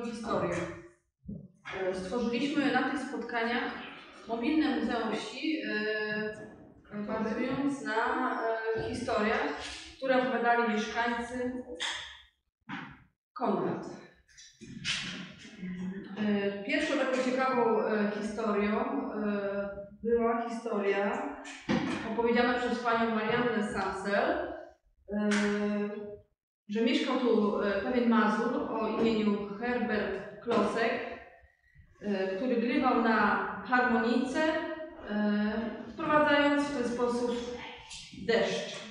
historię. E, Stworzyliśmy na tych spotkaniach mobilne muzeum wsi, e, bazując na e, historiach, które opowiadali mieszkańcy Konrad. Pierwszą taką ciekawą historią była historia opowiedziana przez panią Mariannę Samsel, że mieszkał tu e, pewien Mazur o imieniu Herbert Klosek, e, który grywał na harmonice, e, wprowadzając w ten sposób deszcz.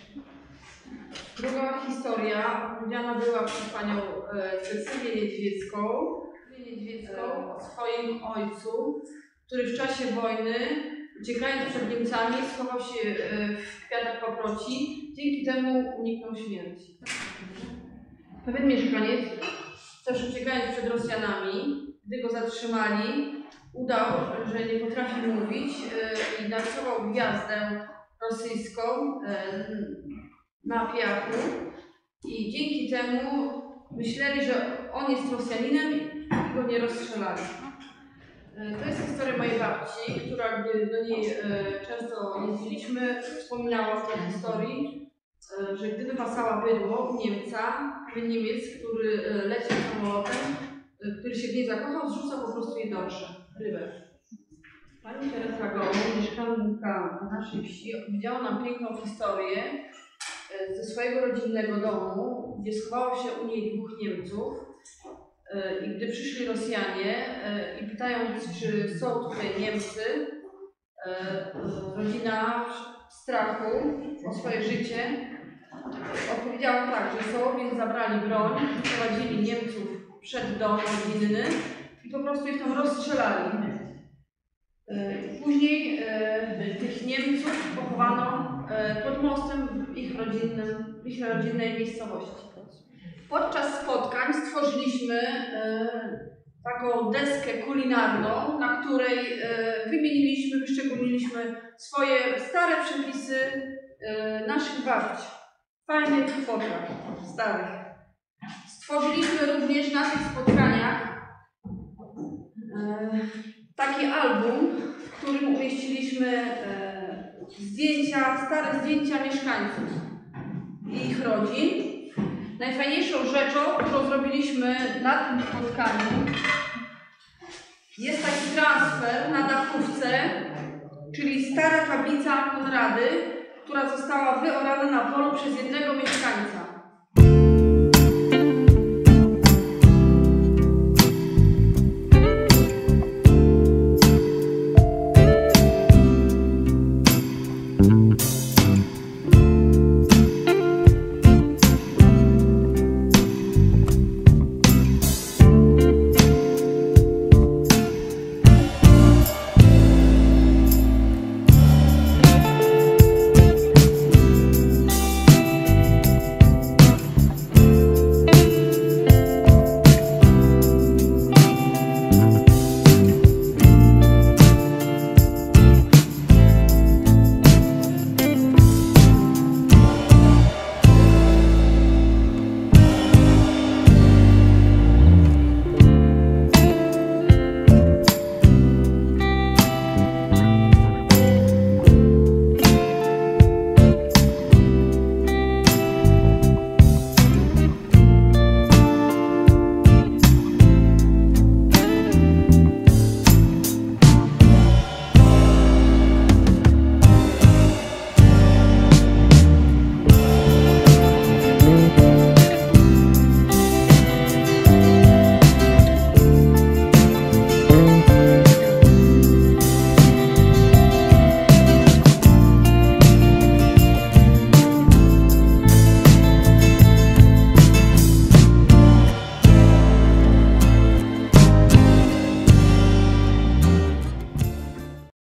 Druga historia opowiedziana była przez panią Cecylię Niedźwiecką, Niedźwiecką o swoim ojcu, który w czasie wojny, uciekając przed Niemcami, schował się e, w kwiatach paproci, dzięki temu uniknął śmierci. Pewien mieszkaniec, też uciekając przed Rosjanami, gdy go zatrzymali, udał, że nie potrafi mówić e, i narysował gwiazdę rosyjską e, na piachu i dzięki temu myśleli, że on jest Rosjaninem i go nie rozstrzelali. E, To jest historia mojej babci, która gdy do niej e, często jeździliśmy, wspominała w tej historii, e, że gdy wypasała bydło u Niemca, Niemiec, który leciał samolotem, który się w niej zakochał, zrzucał po prostu jej dorsze, rybę. Pani Teresa Gołą, mieszkanka naszej wsi, opowiedziała nam piękną historię ze swojego rodzinnego domu, gdzie schowało się u niej dwóch Niemców. I gdy przyszli Rosjanie e, i pytając, czy są tutaj Niemcy, e, rodzina w strachu o swoje życie odpowiedziała tak, że są, więc zabrali broń, prowadzili Niemców przed dom rodzinny i po prostu ich tam rozstrzelali. E, Później tych Niemców pochowano pod mostem w ich, rodzinnym, w ich rodzinnej miejscowości. Podczas spotkań stworzyliśmy e, taką deskę kulinarną, na której e, wymieniliśmy, wyszczególniliśmy swoje stare przepisy e, naszych babci. Fajnych fotkach, starych. Stworzyliśmy również na tych spotkaniach taki album, w którym umieściliśmy zdjęcia, stare zdjęcia mieszkańców i ich rodzin. Najfajniejszą rzeczą, którą zrobiliśmy na tym spotkaniu, jest taki transfer na dachówce, czyli stara tablica Konrady, która została wyorana na polu przez jednego mieszkańca.